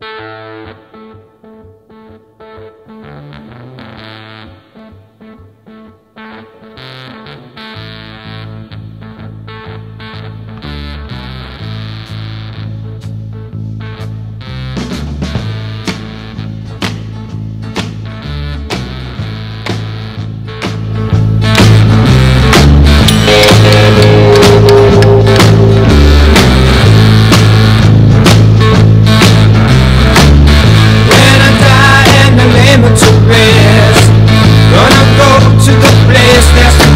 Bye. this dance.